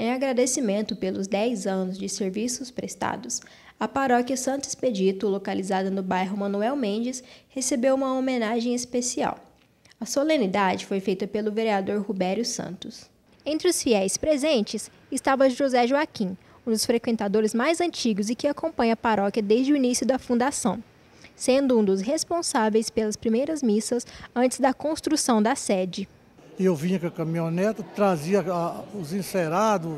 Em agradecimento pelos 10 anos de serviços prestados, a paróquia Santo Expedito, localizada no bairro Manuel Mendes, recebeu uma homenagem especial. A solenidade foi feita pelo vereador Rubério Santos. Entre os fiéis presentes estava José Joaquim, um dos frequentadores mais antigos e que acompanha a paróquia desde o início da fundação, sendo um dos responsáveis pelas primeiras missas antes da construção da sede. Eu vinha com a caminhoneta, trazia os encerados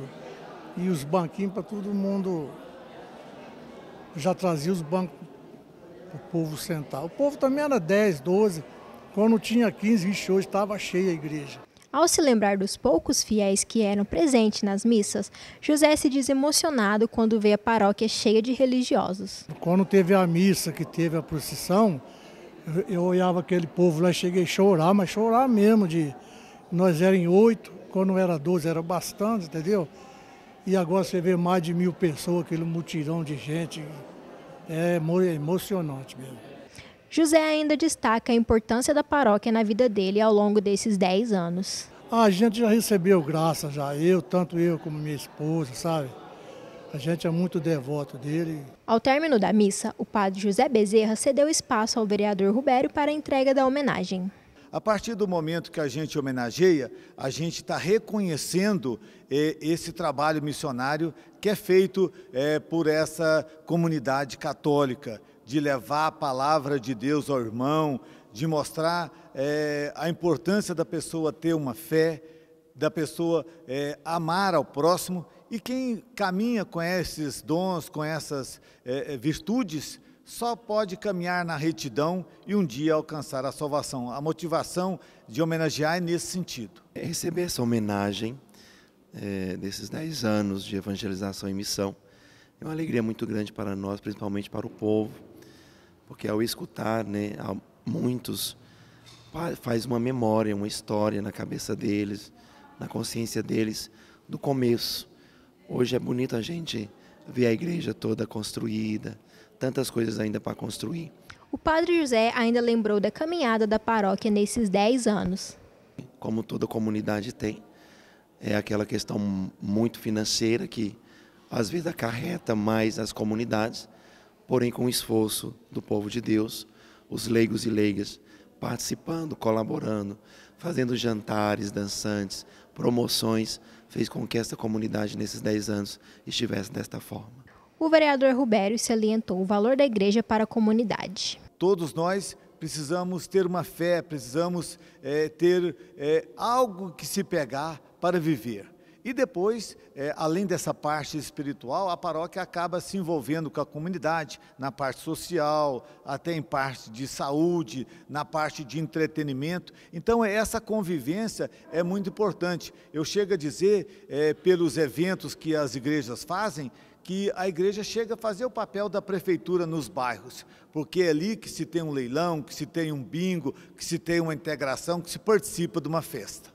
e os banquinhos para todo mundo. Já trazia os bancos para o povo sentar. O povo também era 10, 12. Quando tinha 15, vixe, hoje estava cheia a igreja. Ao se lembrar dos poucos fiéis que eram presentes nas missas, José se diz emocionado quando vê a paróquia cheia de religiosos. Quando teve a missa, que teve a procissão, eu olhava aquele povo lá e cheguei a chorar, mas chorar mesmo. de Nós éramos oito, quando era doze era bastante, entendeu? E agora você vê mais de mil pessoas, aquele mutirão de gente. É emocionante mesmo. José ainda destaca a importância da paróquia na vida dele ao longo desses 10 anos. A gente já recebeu graça, já eu, tanto eu como minha esposa, sabe? A gente é muito devoto dele. Ao término da missa, o padre José Bezerra cedeu espaço ao vereador Rubério para a entrega da homenagem. A partir do momento que a gente homenageia, a gente está reconhecendo eh, esse trabalho missionário que é feito eh, por essa comunidade católica de levar a palavra de Deus ao irmão, de mostrar é, a importância da pessoa ter uma fé, da pessoa é, amar ao próximo. E quem caminha com esses dons, com essas é, virtudes, só pode caminhar na retidão e um dia alcançar a salvação. A motivação de homenagear é nesse sentido. Receber essa homenagem é, desses 10 anos de evangelização e missão é uma alegria muito grande para nós, principalmente para o povo porque ao escutar, né, muitos faz uma memória, uma história na cabeça deles, na consciência deles do começo. Hoje é bonito a gente ver a igreja toda construída, tantas coisas ainda para construir. O padre José ainda lembrou da caminhada da paróquia nesses 10 anos. Como toda comunidade tem, é aquela questão muito financeira que às vezes acarreta mais as comunidades, porém com o esforço do povo de Deus, os leigos e leigas participando, colaborando, fazendo jantares, dançantes, promoções, fez com que essa comunidade nesses 10 anos estivesse desta forma. O vereador Rubério salientou o valor da igreja para a comunidade. Todos nós precisamos ter uma fé, precisamos é, ter é, algo que se pegar para viver. E depois, é, além dessa parte espiritual, a paróquia acaba se envolvendo com a comunidade, na parte social, até em parte de saúde, na parte de entretenimento. Então, essa convivência é muito importante. Eu chego a dizer, é, pelos eventos que as igrejas fazem, que a igreja chega a fazer o papel da prefeitura nos bairros, porque é ali que se tem um leilão, que se tem um bingo, que se tem uma integração, que se participa de uma festa.